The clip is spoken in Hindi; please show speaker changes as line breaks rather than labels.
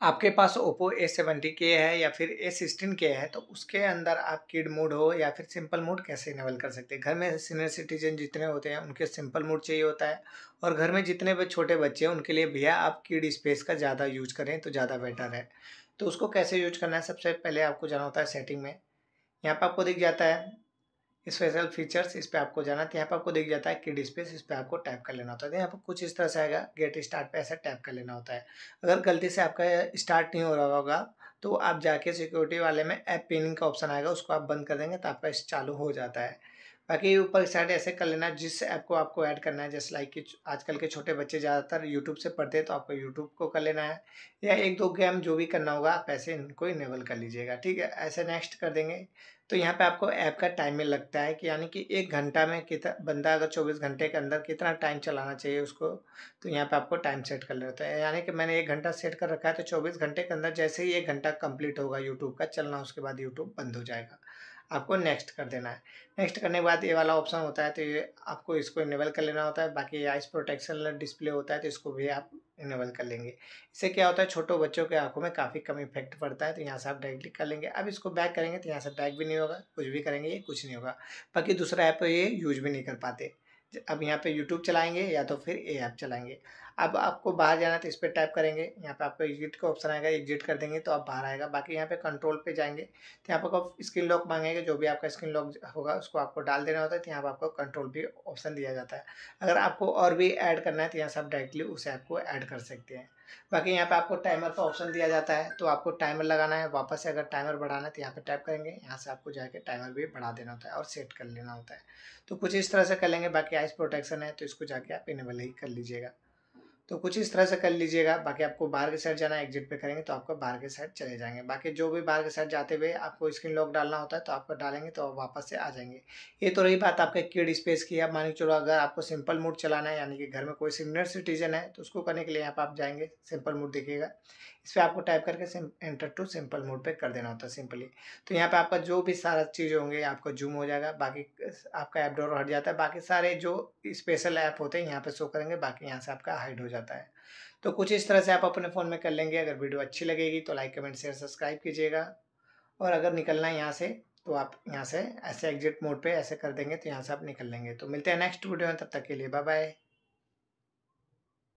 आपके पास ओप्पो ए सेवेंटी के है या फिर ए सिक्सटीन के है तो उसके अंदर आप किड मोड हो या फिर सिंपल मोड कैसे इनेबल कर सकते हैं? घर में सीनियर सिटीजन जितने होते हैं, उनके सिंपल मोड चाहिए होता है और घर में जितने भी छोटे बच्चे हैं, उनके लिए भैया आप किड स्पेस का ज़्यादा यूज़ करें तो ज़्यादा बेटर है। तो उसको कैसे यूज़ करना है? सबसे पहले आपको जाना होता है सेटिंग में। यहाँ पर आपको दिख जाता है स्पेशल फीचर्स इस पर आपको जाना था यहाँ पर आपको दिख जाता है किड स्पेस इस पर आपको टाइप कर लेना होता है। तो यहाँ पर कुछ इस तरह से आएगा गेट स्टार्ट पे ऐसा टैप कर लेना होता है। अगर गलती से आपका स्टार्ट नहीं हो रहा होगा तो आप जाके सिक्योरिटी वाले में ऐप पिनिंग का ऑप्शन आएगा, उसको आप बंद कर देंगे तो आपका चालू हो जाता है। बाकी ऊपर साइड ऐसे कर लेना, जिस ऐप को आपको ऐड करना है, जैसे लाइक कि आजकल के छोटे बच्चे ज़्यादातर यूट्यूब से पढ़ते हैं तो आपको यूट्यूब को कर लेना है। या एक दो गेम जो भी करना होगा, आप ऐसे इनको इनेबल कर लीजिएगा, ठीक है? ऐसे नेक्स्ट कर देंगे। तो यहाँ पे आपको ऐप का टाइमर लगता है कि यानी कि एक घंटा में कितना, बंदा अगर चौबीस घंटे के अंदर कितना टाइम चलाना चाहिए उसको तो यहाँ पे आपको टाइम सेट कर लेता है। यानी कि मैंने एक घंटा सेट कर रखा है तो चौबीस घंटे के अंदर जैसे ही एक घंटा कंप्लीट होगा यूट्यूब का, चलना उसके बाद यूट्यूब बंद हो जाएगा। आपको नेक्स्ट कर देना है। नेक्स्ट करने के बाद ये वाला ऑप्शन होता है तो ये आपको इसको इनेबल कर लेना होता है। बाकी आइस प्रोटेक्शन डिस्प्ले होता है तो इसको भी आप इनेबल कर लेंगे। इससे क्या होता है, छोटों बच्चों के आँखों में काफ़ी कम इफ़ेक्ट पड़ता है तो यहाँ से आप डायरेक्टली कर लेंगे। अब इसको बैक करेंगे तो यहाँ से बैक भी नहीं होगा, कुछ भी करेंगे, ये कुछ नहीं होगा। बाकी दूसरा ऐप ये यूज़ भी नहीं कर पाते। अब यहाँ पे यूट्यूब चलाएँगे या तो फिर ए ऐप चलाएँगे। अब आपको बाहर जाना है तो इस पर टाइप करेंगे। यहाँ पे आपको एग्जिट का ऑप्शन आएगा एग्जिट कर देंगे तो आप बाहर आएगा। बाकी यहाँ पे कंट्रोल पे जाएँगे। तो यहाँ पर आपको स्क्रीन लॉक मांगेंगे, जो भी आपका स्क्रीन लॉक होगा उसको आपको डाल देना होता है। तो यहाँ पर आपको कंट्रोल भी ऑप्शन दिया जाता है। अगर आपको और भी ऐड करना है तो यहाँ से आप डायरेक्टली उस ऐप को ऐड कर सकते हैं। बाकी यहाँ पे आपको टाइमर का ऑप्शन दिया जाता है तो आपको टाइमर लगाना है, वापस से अगर टाइमर बढ़ाना है तो यहाँ पे टाइप करेंगे, यहाँ से आपको जाके टाइमर भी बढ़ा देना होता है और सेट कर लेना होता है। तो कुछ इस तरह से कर लेंगे, बाकी आइस प्रोटेक्शन है तो इसको जाके आप इनेबल ही कर लीजिएगा। तो कुछ इस तरह से कर लीजिएगा। बाकी आपको बाहर के साइड जाना है एग्जिट पे करेंगे तो आपको बाहर के साइड चले जाएँगे। बाकी जो भी बाहर के साइड जाते हुए आपको स्क्रीन लॉक डालना होता है तो आपको डालेंगे तो वापस से आ जाएँगे। ये तो रही बात आपके किड स्पेस की। अब मान के चलो अगर आपको सिंपल मोड चलाना है, यानी कि घर में कोई सीनियर सिटीजन है तो उसको करने के लिए यहाँ पर आप जाएँगे सिंपल मोड देखिएगा। इस पर आपको टाइप करके एंटर टू सिंपल मोड पर कर देना होता है सिंपली तो यहाँ पर आपका जो भी सारा चीज़ होंगे आपको जूम हो जाएगा। बाकी आपका ऐप डोर हट जाता है। बाकी सारे जो स्पेशल ऐप होते हैं, यहाँ पर शो करेंगे। बाकी यहाँ से आपका हाइड हो। जाता है। तो कुछ इस तरह से आप अपने फ़ोन में कर लेंगे। अगर वीडियो अच्छी लगेगी तो लाइक, कमेंट, शेयर, सब्सक्राइब कीजिएगा। और अगर निकलना है यहाँ से तो आप यहाँ से ऐसे एग्जिट मोड पे ऐसे कर देंगे तो यहाँ से आप निकल लेंगे। तो मिलते हैं नेक्स्ट वीडियो में, तब तक के लिए बाय बाय